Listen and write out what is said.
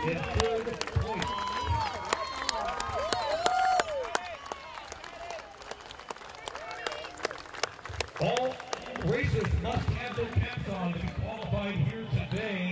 All racers must have their caps on to be qualified here today.